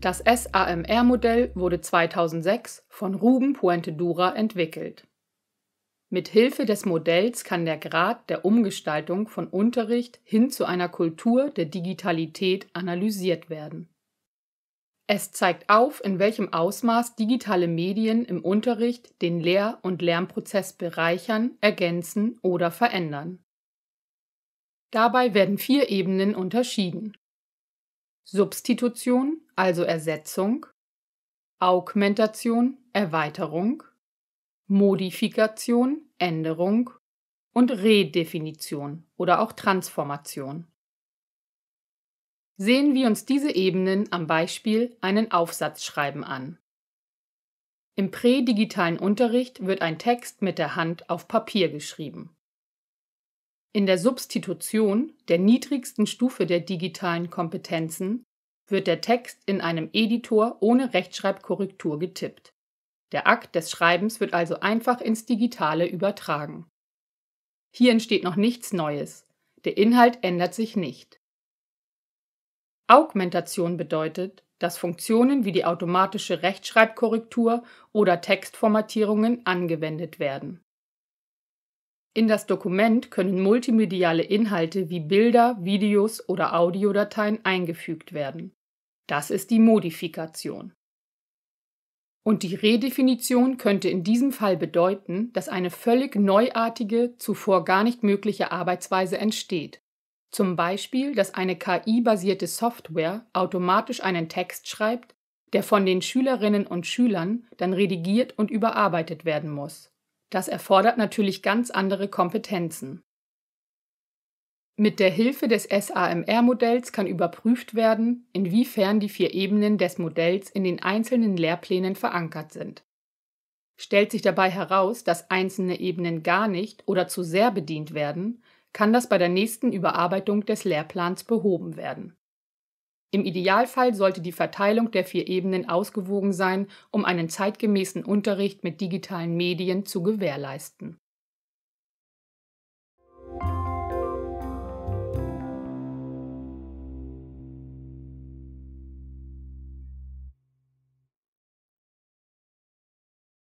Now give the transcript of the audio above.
Das SAMR-Modell wurde 2006 von Ruben Puente-Dura entwickelt. Mit Hilfe des Modells kann der Grad der Umgestaltung von Unterricht hin zu einer Kultur der Digitalität analysiert werden. Es zeigt auf, in welchem Ausmaß digitale Medien im Unterricht den Lehr- und Lernprozess bereichern, ergänzen oder verändern. Dabei werden vier Ebenen unterschieden. Substitution, also Ersetzung, Augmentation, Erweiterung, Modifikation, Änderung und Redefinition oder auch Transformation. Sehen wir uns diese Ebenen am Beispiel einen Aufsatz schreiben an. Im prädigitalen Unterricht wird ein Text mit der Hand auf Papier geschrieben. In der Substitution, der niedrigsten Stufe der digitalen Kompetenzen, wird der Text in einem Editor ohne Rechtschreibkorrektur getippt. Der Akt des Schreibens wird also einfach ins Digitale übertragen. Hier entsteht noch nichts Neues. Der Inhalt ändert sich nicht. Augmentation bedeutet, dass Funktionen wie die automatische Rechtschreibkorrektur oder Textformatierungen angewendet werden. In das Dokument können multimediale Inhalte wie Bilder, Videos oder Audiodateien eingefügt werden. Das ist die Modifikation. Und die Redefinition könnte in diesem Fall bedeuten, dass eine völlig neuartige, zuvor gar nicht mögliche Arbeitsweise entsteht. Zum Beispiel, dass eine KI-basierte Software automatisch einen Text schreibt, der von den Schülerinnen und Schülern dann redigiert und überarbeitet werden muss. Das erfordert natürlich ganz andere Kompetenzen. Mit der Hilfe des SAMR-Modells kann überprüft werden, inwiefern die vier Ebenen des Modells in den einzelnen Lehrplänen verankert sind. Stellt sich dabei heraus, dass einzelne Ebenen gar nicht oder zu sehr bedient werden, kann das bei der nächsten Überarbeitung des Lehrplans behoben werden. Im Idealfall sollte die Verteilung der vier Ebenen ausgewogen sein, um einen zeitgemäßen Unterricht mit digitalen Medien zu gewährleisten